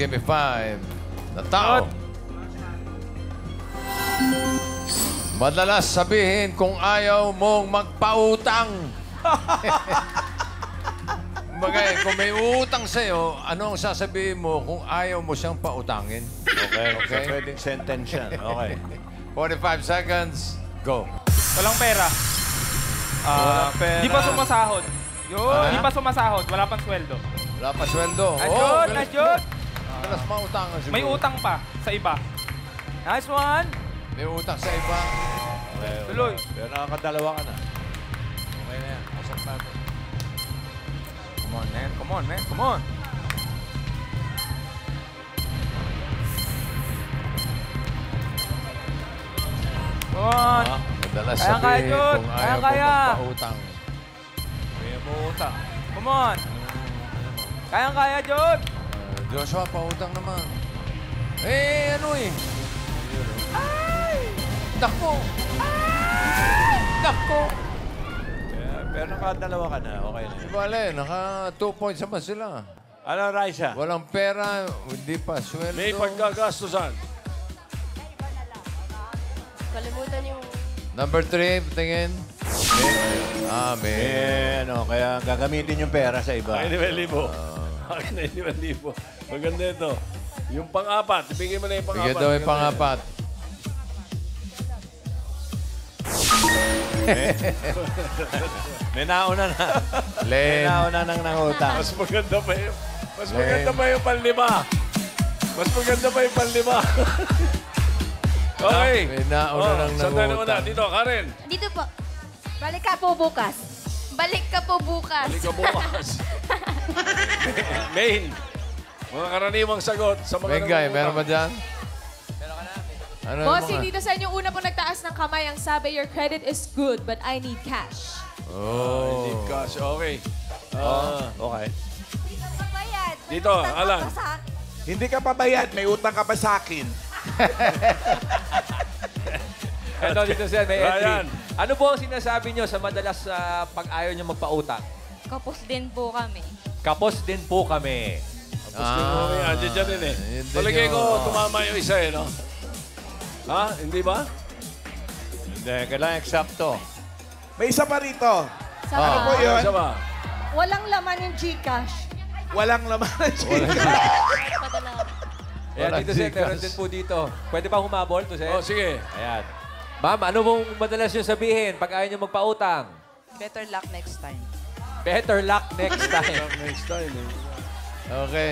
give me five. Na tao. Madalas sabihin kung ayaw mong magpautang. Bagay, kung may utang sa'yo, ano ang sasabihin mo kung ayaw mo siyang pautangin? Okay, Okay. pwedeng sentence yan. Okay. 45 seconds, go. Walang pera. Ah, pera. Di pa sumasahod. Yun. Ah? Di pa sumasahod. Wala pang sweldo. Wala pa sweldo. Ayun, galing. ayun. Madalas mautangan siguro. May utang pa sa iba. Nice one. May utang sa iba. Okay, Tuloy. Pero nakakadalawa ka na. Okay na yan. Pasok natin. Come on, man. Come on, man. Come on. Come on. Ah, Madalas Kaya, kaya, sabihin Jun. kung Kaya, ayaw kaya. magpautang. may mo utang. Come on. Kaya-kaya, Jun. Uh, Joshua, pautang naman. Eh, ano eh? Ay! Dako! Ay! Dako! Kaya, pero nakadalawa ka na. Okay na Di bale, naka two points naman sila. Ano, Raisa? Walang pera, hindi pa sweldo. May pagkagastusan. Kalimutan yung... Number three, tingin. Ah, may. Eh, ano, kaya gagamitin yung pera sa iba. Akin na libo. Akin na libo. Maganda ito. Yung pang-apat. Ibigay mo na yung pang-apat. Bigyan daw yung pang-apat. May nauna na. May Len. nauna nang nangutang. Mas maganda pa yung... Mas Lame. maganda pa yung panlima. Mas maganda pa yung panlima. okay. May nauna Oh, nang saan tayo nauna? nangutang. Dito, Karen. Dito po. Balik ka po bukas. Balik ka po bukas. Halika bukas. Main. Mga karaniwang sagot sa mga Bengay, meron ba dyan? Ano yung Bossing, mga- dito sa inyo una pong nagtaas ng kamay ang sabi, your credit is good, but I need cash. Oh. Deep cash. Okay. Ah, Okay. Bayad. Dito, Alan. Hindi ka pa bayad, may utang ka pa sa akin. Ano dito siya, may entry. Ryan. Ano po ang sinasabi nyo sa madalas sa pag ayaw nyo magpautang? Kapos din po kami. Kapos din po kami. Tapos din mo may andyan dyan din eh. Ah, Palagay yung- ko, tumama yung isa eh, no? Ha? Hindi ba? Hindi, kailangan eksakto. May isa pa rito. Sa Ano po yun? Isa ba? Walang laman yung Gcash. Walang laman ng. Padala. Ayan, dito siya, Gcash. meron din po dito. Pwede ba humabol to, Oh, Sir? sige. Ayan. Ma'am, ano pong madalas nyo sabihin pag ayaw nyo magpautang? Better luck next time. Better luck next time. Next time. eh. Okay.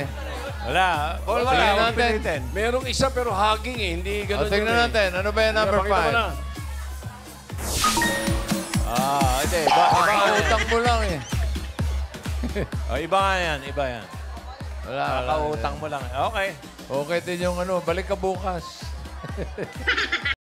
Wala. Wala, Tingnan natin. Merong isa pero hugging eh. Hindi ganun. Oh, tingnan eh. natin. Ano ba yung number Pakita mo five? na. Ah, hindi. Yan. Utang mo lang eh. Oh, iba nga yan. Iba yan. Wala, wala. Kakautang mo lang. Okay. Okay din yung ano, balik ka bukas.